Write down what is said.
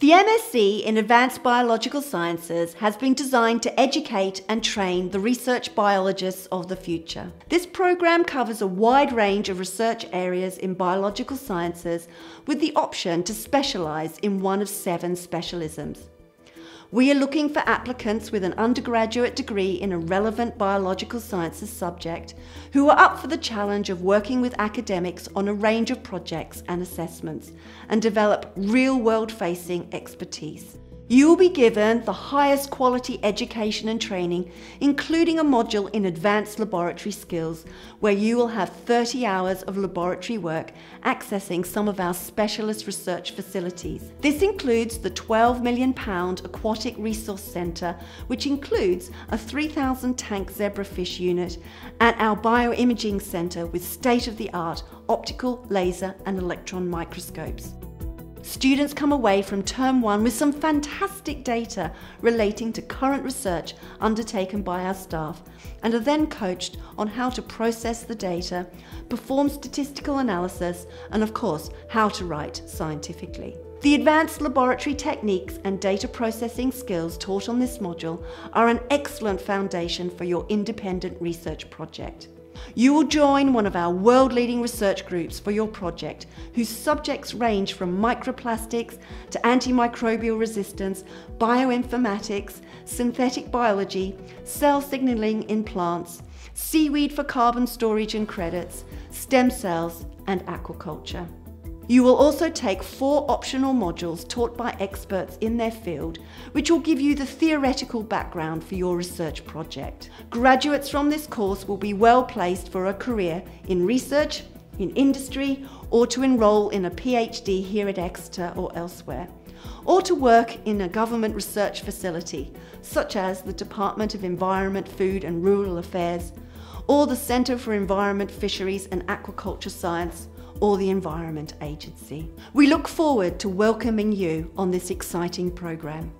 The MSc in Advanced Biological Sciences has been designed to educate and train the research biologists of the future. This program covers a wide range of research areas in biological sciences with the option to specialise in one of seven specialisms. We are looking for applicants with an undergraduate degree in a relevant biological sciences subject who are up for the challenge of working with academics on a range of projects and assessments and develop real world facing expertise. You will be given the highest quality education and training, including a module in advanced laboratory skills, where you will have 30 hours of laboratory work accessing some of our specialist research facilities. This includes the £12 million Aquatic Resource Centre, which includes a 3,000 tank zebrafish unit, and our bioimaging centre with state of the art optical, laser, and electron microscopes. Students come away from term one with some fantastic data relating to current research undertaken by our staff and are then coached on how to process the data, perform statistical analysis and of course how to write scientifically. The advanced laboratory techniques and data processing skills taught on this module are an excellent foundation for your independent research project. You will join one of our world leading research groups for your project, whose subjects range from microplastics to antimicrobial resistance, bioinformatics, synthetic biology, cell signaling in plants, seaweed for carbon storage and credits, stem cells, and aquaculture. You will also take four optional modules taught by experts in their field, which will give you the theoretical background for your research project. Graduates from this course will be well placed for a career in research, in industry, or to enrol in a PhD here at Exeter or elsewhere or to work in a government research facility, such as the Department of Environment, Food and Rural Affairs, or the Centre for Environment, Fisheries and Aquaculture Science, or the Environment Agency. We look forward to welcoming you on this exciting programme.